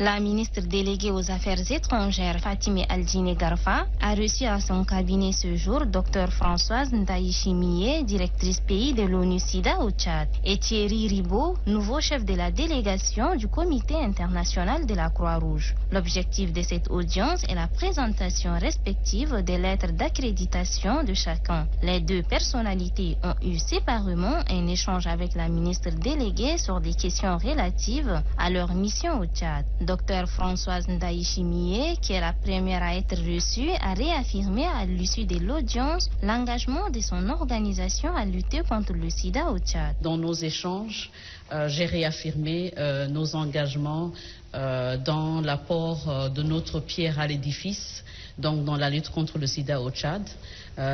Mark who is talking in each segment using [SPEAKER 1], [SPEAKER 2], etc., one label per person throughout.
[SPEAKER 1] La ministre déléguée aux Affaires étrangères, Fatime Aldine Garfa, a reçu à son cabinet ce jour Dr Françoise Ndaïchimie, directrice pays de l'ONU-SIDA au Tchad, et Thierry Ribaud, nouveau chef de la délégation du Comité international de la Croix-Rouge. L'objectif de cette audience est la présentation respective des lettres d'accréditation de chacun. Les deux personnalités ont eu séparément un échange avec la ministre déléguée sur des questions relatives à leur mission au Tchad. Dr Françoise Ndaïchimie, qui est la première à être reçue, a réaffirmé à l'issue de l'audience l'engagement de son organisation à lutter contre le sida au Tchad.
[SPEAKER 2] Dans nos échanges, euh, j'ai réaffirmé euh, nos engagements euh, dans l'apport de notre pierre à l'édifice, donc dans la lutte contre le sida au Tchad.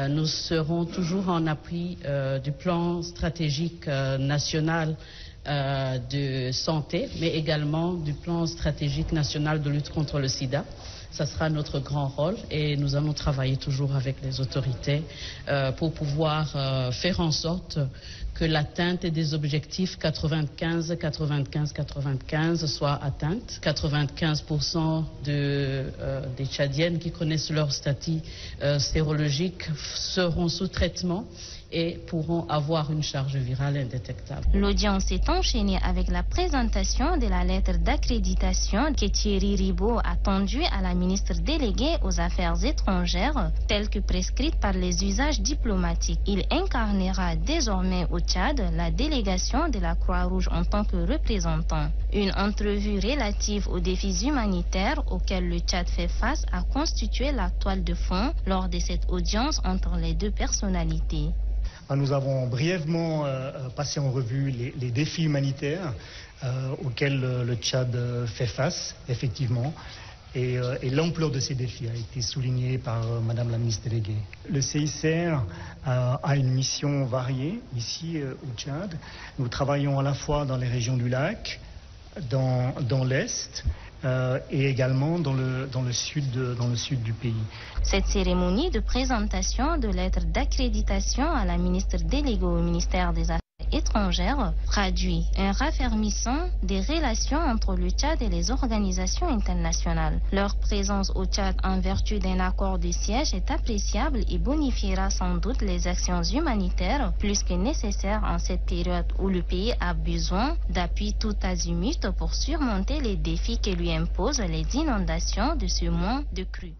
[SPEAKER 2] nous serons toujours en appui du plan stratégique national euh, de santé, mais également du plan stratégique national de lutte contre le sida. Ça sera notre grand rôle et nous allons travailler toujours avec les autorités euh, pour pouvoir euh, faire en sorte que l'atteinte des objectifs 95, 95, 95 soit atteinte. 95% de, des Tchadiennes qui connaissent leur statut sérologique seront sous traitement et pourront avoir une charge virale indétectable.
[SPEAKER 1] L'audience est enchaînée avec la présentation de la lettre d'accréditation que Thierry Ribaud a tendue à la ministre déléguée aux Affaires étrangères, telle que prescrite par les usages diplomatiques. Il incarnera désormais au Tchad la délégation de la Croix-Rouge en tant que représentant. Une entrevue relative aux défis humanitaires auxquels le Tchad fait face a constitué la toile de fond lors de cette audience entre les deux personnalités.
[SPEAKER 3] Ah, nous avons brièvement euh, euh, passé en revue les, défis humanitaires euh, auxquels le Tchad fait face, effectivement. Et, l'ampleur de ces défis a été soulignée par Madame la ministre déléguée. Le CICR a une mission variée ici au Tchad. Nous travaillons à la fois dans les régions du lac, dans l'Est, euh, et également dans le, dans, le sud dans le sud du pays.
[SPEAKER 1] Cette cérémonie de présentation de lettres d'accréditation à la ministre déléguée au ministère des Affaires étrangères traduit un raffermissement des relations entre le Tchad et les organisations internationales. Leur présence au Tchad en vertu d'un accord de siège est appréciable et bonifiera sans doute les actions humanitaires plus que nécessaires en cette période où le pays a besoin d'appui tout azimut pour surmonter les défis que lui imposent les inondations de ce mois de crue.